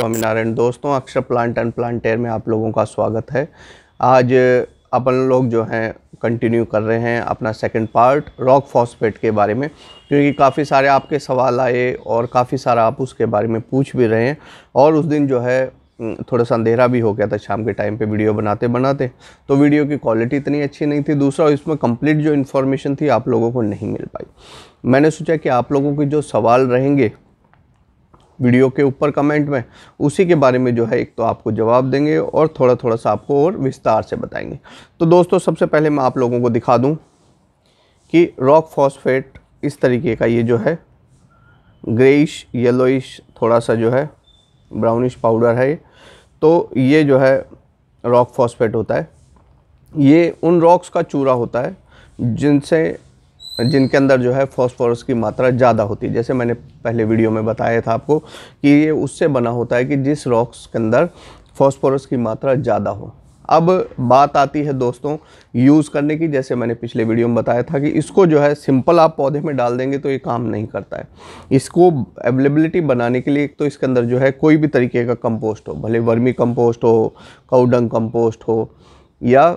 स्वामीनारायण दोस्तों, अक्षर plant and प्लांटेर में आप लोगों का स्वागत है। आज अपन लोग जो हैं कंटिन्यू कर रहे हैं अपना सेकंड पार्ट रॉक फॉस्फेट के बारे में, क्योंकि काफ़ी सारे आपके सवाल आए और काफ़ी सारा आप उसके बारे में पूछ भी रहे हैं और उस दिन जो है थोड़ा सा अंधेरा भी हो गया था शाम के टाइम पे वीडियो बनाते बनाते तो वीडियो की क्वालिटी इतनी अच्छी नहीं थी। दूसरा, इसमें कंप्लीट जो इन्फॉर्मेशन थी आप लोगों को नहीं मिल पाई। मैंने सोचा कि आप लोगों के जो सवाल रहेंगे वीडियो के ऊपर कमेंट में, उसी के बारे में जो है एक तो आपको जवाब देंगे और थोड़ा थोड़ा सा आपको और विस्तार से बताएँगे। तो दोस्तों, सबसे पहले मैं आप लोगों को दिखा दूँ कि रॉक फॉस्फेट इस तरीके का ये जो है ग्रेइश येलोइश थोड़ा सा जो है ब्राउनिश पाउडर है तो ये जो है रॉक फॉस्फेट होता है। ये उन रॉक्स का चूरा होता है जिनसे जिनके अंदर जो है फॉस्फोरस की मात्रा ज़्यादा होती है। जैसे मैंने पहले वीडियो में बताया था आपको कि ये उससे बना होता है कि जिस रॉक्स के अंदर फॉस्फोरस की मात्रा ज़्यादा हो। अब बात आती है दोस्तों यूज़ करने की। जैसे मैंने पिछले वीडियो में बताया था कि इसको जो है सिंपल आप पौधे में डाल देंगे तो ये काम नहीं करता है। इसको अवेलेबिलिटी बनाने के लिए एक तो इसके अंदर जो है कोई भी तरीके का कंपोस्ट हो, भले वर्मी कंपोस्ट हो काउडंग कंपोस्ट हो, या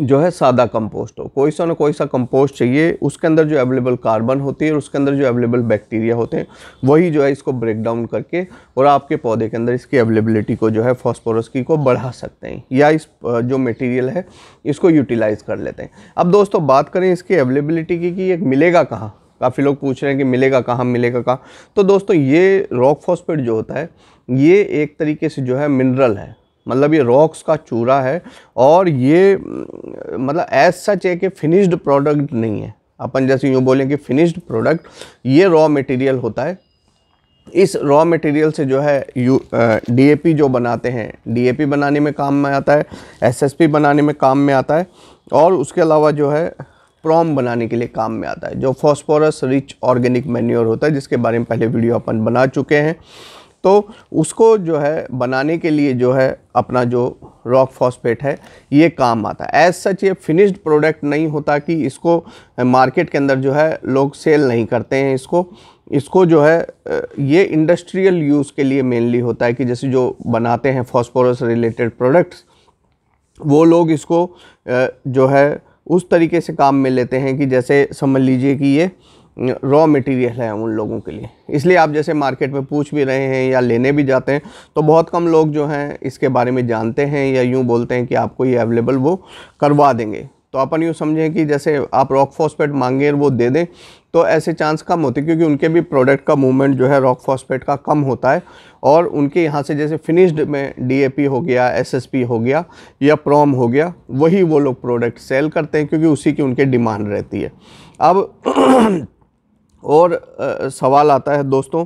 जो है सादा कंपोस्ट हो। कोई सा ना कोई सा कंपोस्ट चाहिए, उसके अंदर जो अवेलेबल कार्बन होती है और उसके अंदर जो अवेलेबल बैक्टीरिया होते हैं, वही जो है इसको ब्रेक डाउन करके और आपके पौधे के अंदर इसकी अवेलेबिलिटी को जो है फॉस्फोरस की को बढ़ा सकते हैं या इस जो मटेरियल है, इसको यूटिलाइज कर लेते हैं। अब दोस्तों, बात करें इसकी अवेलेबिलिटी की, कि ये मिलेगा कहाँ? काफ़ी लोग पूछ रहे हैं कि मिलेगा कहाँ मिलेगा कहाँ? तो दोस्तों, ये रॉक फॉस्फेट जो होता है, ये एक तरीके से जो है मिनरल है। मतलब ये रॉक्स का चूरा है और ये मतलब एज सच है कि फिनिश्ड प्रोडक्ट नहीं है। अपन जैसे यूँ बोलें कि फिनिश्ड प्रोडक्ट ये रॉ मटेरियल होता है। इस रॉ मटेरियल से जो है यू डीएपी जो बनाते हैं डीएपी बनाने में काम में आता है एसएसपी बनाने में काम में आता है और उसके अलावा जो है प्रॉम बनाने के लिए काम में आता है, जो फॉस्फोरस रिच ऑर्गेनिक मैन्योर होता है, जिसके बारे में पहले वीडियो अपन बना चुके हैं। तो उसको जो है, बनाने के लिए जो है, अपना जो रॉक फॉस्फेट है, ये काम आता है। एज सच ये फिनिश्ड प्रोडक्ट नहीं होता कि इसको मार्केट के अंदर जो है, लोग सेल नहीं करते हैं इसको। इसको जो है, ये इंडस्ट्रियल यूज़ के लिए मेनली होता है कि जैसे जो बनाते हैं फॉस्फोरस रिलेटेड प्रोडक्ट्स वो लोग इसको जो है, उस तरीके से काम में लेते हैं कि जैसे समझ लीजिए कि ये रॉ मटेरियल है उन लोगों के लिए। इसलिए आप जैसे मार्केट में पूछ भी रहे हैं या लेने भी जाते हैं तो बहुत कम लोग जो हैं इसके बारे में जानते हैं या यूँ बोलते हैं कि आपको ये अवेलेबल वो करवा देंगे। तो अपन यूँ समझें कि जैसे आप रॉक फॉस्फेट मांगे वो दे दें तो ऐसे चांस कम होते हैं, क्योंकि उनके भी प्रोडक्ट का मूवमेंट जो है रॉक फॉस्फेट का कम होता है। और उनके यहाँ से जैसे फिनिश्ड में डीएपी हो गया एसएसपी हो गया या प्रोम हो गया, वही वो लोग प्रोडक्ट सेल करते हैं, क्योंकि उसी की उनके डिमांड रहती है। अब और आ, सवाल आता है दोस्तों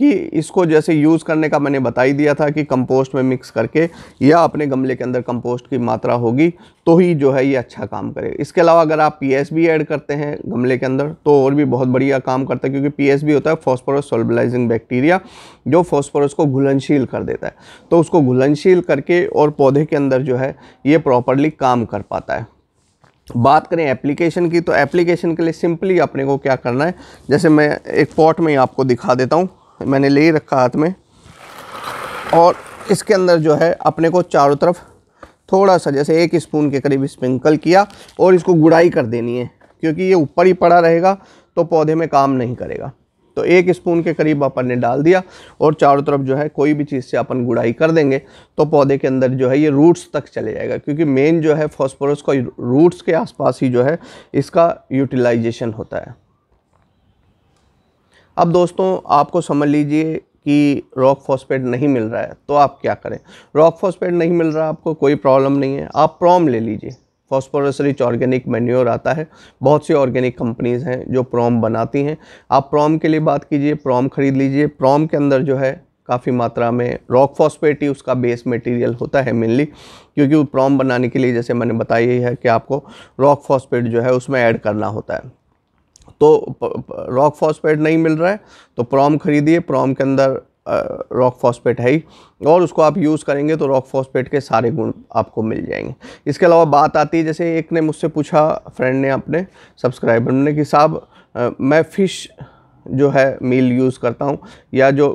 कि इसको जैसे यूज़ करने का मैंने बता ही दिया था कि कंपोस्ट में मिक्स करके या अपने गमले के अंदर कंपोस्ट की मात्रा होगी तो ही जो है ये अच्छा काम करे। इसके अलावा अगर आप पीएस भी ऐड करते हैं गमले के अंदर तो और भी बहुत बढ़िया काम करता है क्योंकि पीएस भी होता है फॉस्फोरस सोलबलाइजिंग बैक्टीरिया जो फॉस्फोरस को घुलनशील कर देता है। तो उसको घुलनशील करके और पौधे के अंदर जो है ये प्रॉपरली काम कर पाता है। बात करें एप्लीकेशन की तो एप्लीकेशन के लिए सिंपली अपने को क्या करना है? जैसे मैं एक पॉट में आपको दिखा देता हूँ। मैंने ले रखा हाथ में। और इसके अंदर जो है, अपने को चारों तरफ़ थोड़ा सा, जैसे एक स्पून के करीब स्प्रिंकल किया और इसको गुड़ाई कर देनी है। क्योंकि ये ऊपर ही पड़ा रहेगा तो पौधे में काम नहीं करेगा। तो एक स्पून के करीब अपन ने डाल दिया और चारों तरफ़ जो है कोई भी चीज़ से अपन गुड़ाई कर देंगे तो पौधे के अंदर जो है ये रूट्स तक चले जाएगा, क्योंकि मेन जो है फॉस्फोरस का रूट्स के आसपास ही जो है इसका यूटिलाइजेशन होता है। अब दोस्तों, आपको समझ लीजिए कि रॉक फॉस्फेट नहीं मिल रहा है तो आप क्या करें? रॉक फॉस्फेट नहीं मिल रहा, आपको कोई प्रॉब्लम नहीं है, आप प्रॉम ले लीजिए। फॉस्फोरस रिच ऑर्गेनिक मैन्योर आता है, बहुत सी ऑर्गेनिक कंपनीज़ हैं जो प्रोम बनाती हैं। आप प्रोम के लिए बात कीजिए, प्रोम खरीद लीजिए। प्रोम के अंदर जो है काफ़ी मात्रा में रॉक फॉस्फेट ही उसका बेस मटेरियल होता है मेनली, क्योंकि प्रोम बनाने के लिए जैसे मैंने बताया ही है कि आपको रॉक फॉस्फेट जो है उसमें ऐड करना होता है। तो रॉक फॉस्फेट नहीं मिल रहा है तो प्रोम खरीदिए। प्रोम के अंदर रॉक फॉस्फेट है ही। और उसको आप यूज़ करेंगे तो रॉक फॉस्फेट के सारे गुण आपको मिल जाएँगे। इसके अलावा बात आती है, जैसे एक ने मुझसे पूछा फ्रेंड ने अपने सब्सक्राइबर ने कि साहब मैं फ़िश जो है मील यूज़ करता हूँ, या जो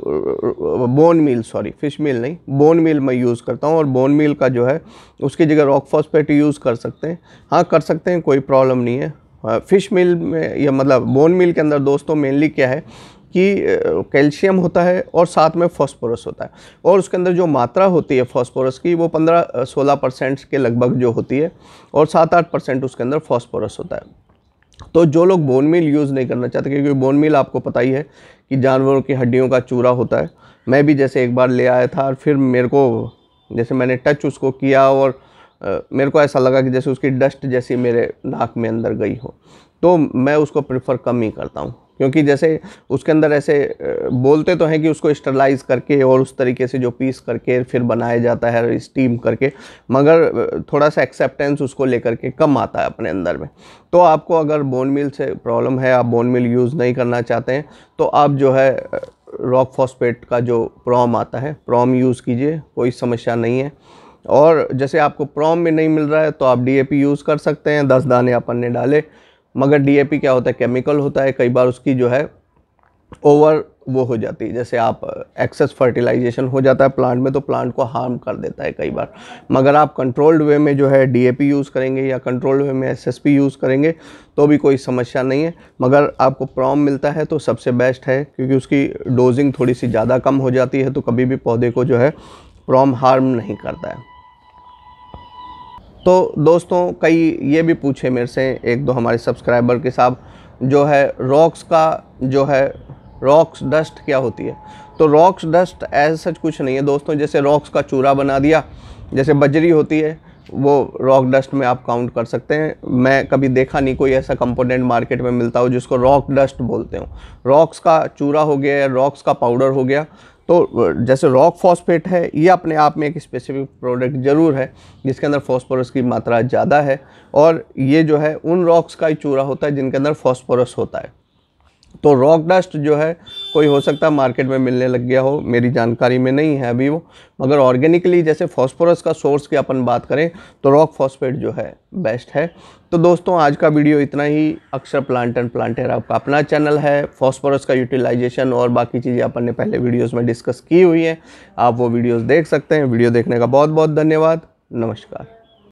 bone meal sorry fish meal नहीं बोन मील मैं यूज़ करता हूँ, और बोन मील का जो है, उसकी जगह रॉक फॉस्फेट यूज़ कर सकते हैं। हाँ कर सकते हैं, कोई प्रॉब्लम नहीं है। फ़िश मिल में, या मतलब बोन मिल के अंदर दोस्तों मेनली क्या है कि कैल्शियम होता है और साथ में फॉस्फोरस होता है। और उसके अंदर जो मात्रा होती है फॉस्फोरस की, वो पंद्रह सोलह परसेंट के लगभग जो होती है और सात आठ परसेंट उसके अंदर फॉस्फोरस होता है। तो जो लोग बोन मिल यूज़ नहीं करना चाहते, क्योंकि बोन मिल आपको पता ही है कि जानवरों की हड्डियों का चूरा होता है। मैं भी जैसे एक बार ले आया था और फिर मेरे को, जैसे मैंने टच उसको किया और मेरे को ऐसा लगा कि जैसे उसकी डस्ट जैसी मेरे नाक में अंदर गई हो। तो मैं उसको प्रेफर कम ही करता हूँ। क्योंकि जैसे उसके अंदर ऐसे बोलते तो हैं कि उसको स्टरलाइज करके और उस तरीके से जो पीस करके फिर बनाया जाता है स्टीम करके, मगर थोड़ा सा एक्सेप्टेंस उसको लेकर के कम आता है अपने अंदर में। तो आपको अगर बोन मिल से प्रॉब्लम है, आप बोन मिल यूज़ नहीं करना चाहते हैं तो आप जो है रॉक फॉस्फेट का जो प्रॉम आता है प्रॉम यूज़ कीजिए, कोई समस्या नहीं है। और जैसे आपको प्रॉम में नहीं मिल रहा है तो आप डीएपी यूज़ कर सकते हैं, दस दाने अपन ने डाले मगर डीएपी क्या होता है? केमिकल होता है, कई बार उसकी जो है ओवर वो हो जाती है। जैसे आप एक्सेस फर्टिलाइजेशन हो जाता है प्लांट में तो प्लांट को हार्म कर देता है कई बार। मगर आप कंट्रोल्ड वे में जो है डीएपी यूज़ करेंगे या कंट्रोल्ड वे में एसएसपी यूज़ करेंगे तो भी कोई समस्या नहीं है। मगर आपको प्रॉम मिलता है तो सबसे बेस्ट है, क्योंकि उसकी डोजिंग थोड़ी सी ज़्यादा कम हो जाती है तो कभी भी पौधे को जो है प्रॉम हार्म नहीं करता है। तो दोस्तों, कई ये भी पूछे मेरे से, एक दो हमारे सब्सक्राइबर के साहब, जो है रॉक्स का, जो है रॉक्स डस्ट क्या होती है? तो रॉक्स डस्ट ऐसा सच कुछ नहीं है दोस्तों, जैसे रॉक्स का चूरा बना दिया, जैसे बजरी होती है, वो रॉक डस्ट में आप काउंट कर सकते हैं। मैं कभी देखा नहीं कोई ऐसा कंपोनेंट मार्केट में मिलता हो जिसको रॉक डस्ट बोलते हो। रॉक्स का चूरा हो गया या रॉक्स का पाउडर हो गया तो जैसे रॉक फॉस्फेट है, ये अपने आप में एक स्पेसिफिक प्रोडक्ट ज़रूर है, जिसके अंदर फॉस्फोरस की मात्रा ज़्यादा है, और ये जो है उन रॉक्स का ही चूरा होता है जिनके अंदर फॉस्फोरस होता है। तो रॉक डस्ट जो है, कोई हो सकता है मार्केट में मिलने लग गया हो, मेरी जानकारी में नहीं है अभी वो। मगर ऑर्गेनिकली जैसे फॉस्फोरस का सोर्स की अपन बात करें तो रॉक फॉस्फेट जो है बेस्ट है। तो दोस्तों, आज का वीडियो इतना ही। अक्सर प्लांट एंड प्लांटेर आपका अपना चैनल है। फॉस्फोरस का यूटिलाइजेशन और बाकी चीज़ें अपन ने पहले वीडियोज़ में डिस्कस की हुई हैं। आप वो वीडियोज़ देख सकते हैं। वीडियो देखने का बहुत बहुत धन्यवाद। नमस्कार।